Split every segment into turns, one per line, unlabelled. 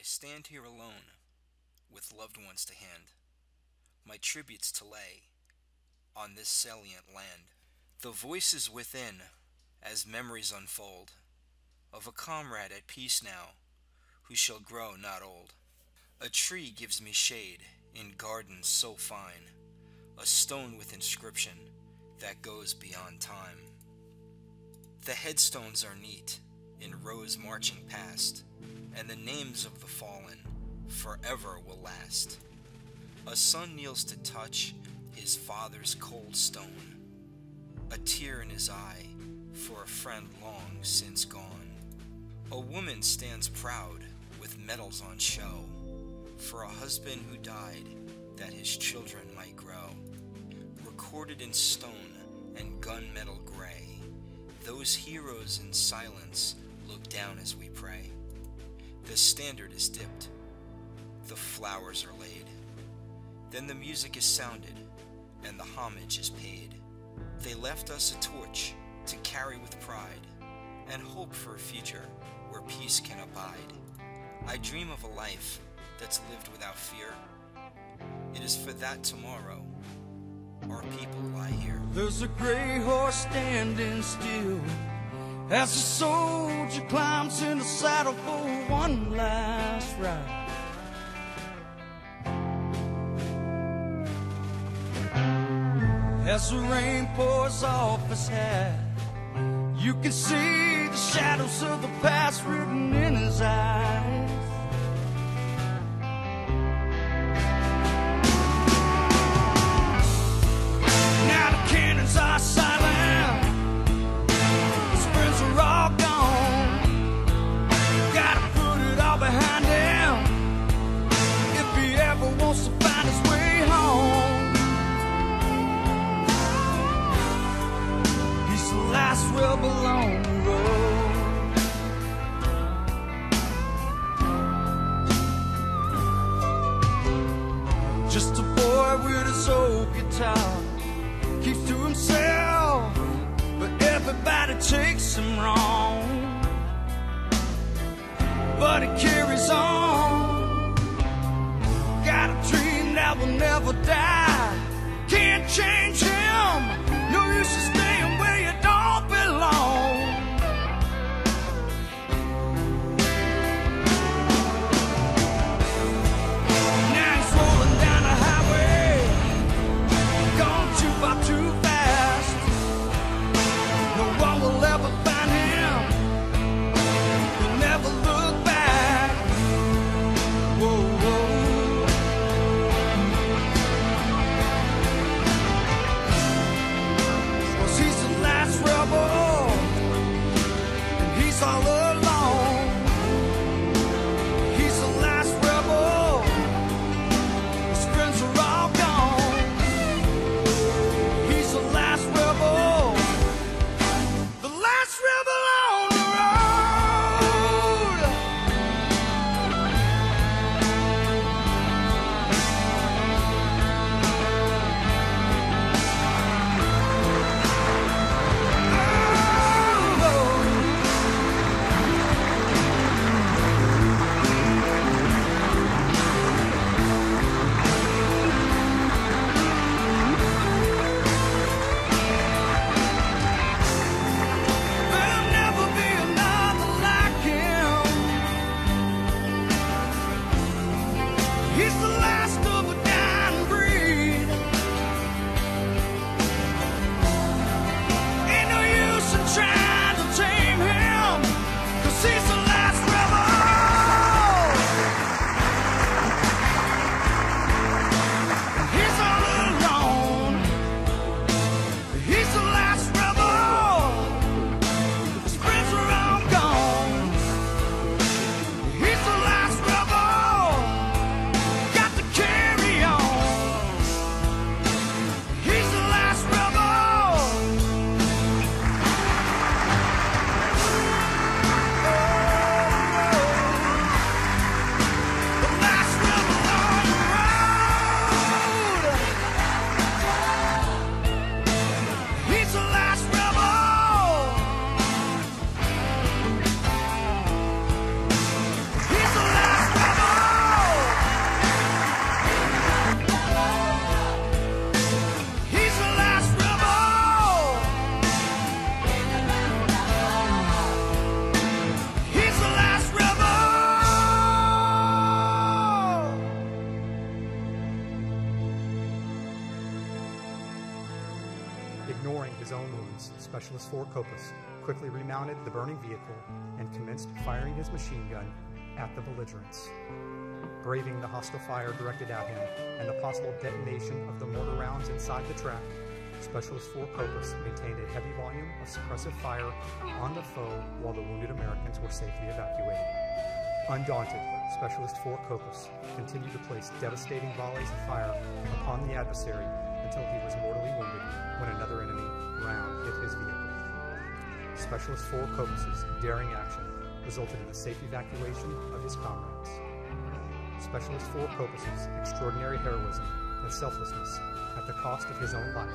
I stand here alone, with loved ones to hand, my tributes to lay on this salient land. The voices within, as memories unfold, of a comrade at peace now, who shall grow not old. A tree gives me shade in gardens so fine, a stone with inscription that goes beyond time. The headstones are neat, in rows marching past, and the names of the fallen forever will last. A son kneels to touch his father's cold stone, a tear in his eye for a friend long since gone. A woman stands proud with medals on show for a husband who died that his children might grow. Recorded in stone and gunmetal gray, those heroes in silence look down as we pray. The standard is dipped, the flowers are laid. Then the music is sounded, and the homage is paid. They left us a torch to carry with pride, and hope for a future where peace can abide. I dream of a life that's lived without fear. It is for that tomorrow our people lie here.
There's a gray horse standing still as a soldier climbs in the saddle for one last ride. As the rain pours off his hat, you can see the shadows of the past written in his eyes. Guitar Keeps to himself But everybody takes him wrong. But he carries on. Got a dream that will never die. Can't change him his
own wounds, Specialist 4 Copas quickly remounted the burning vehicle and commenced firing his machine gun at the belligerents. Braving the hostile fire directed at him and the possible detonation of the mortar rounds inside the track, Specialist 4 Copas maintained a heavy volume of suppressive fire on the foe while the wounded Americans were safely evacuated. Undaunted, Specialist 4 Copas continued to place devastating volleys of fire upon the adversary until he was mortally wounded when another enemy Specialist 4 Copas's daring action resulted in the safe evacuation of his comrades. Specialist 4 Copas's extraordinary heroism and selflessness at the cost of his own life,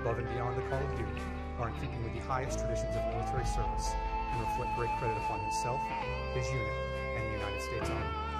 above and beyond the call of duty, are in keeping with the highest traditions of military service and reflect great credit upon himself, his unit, and the United States Army.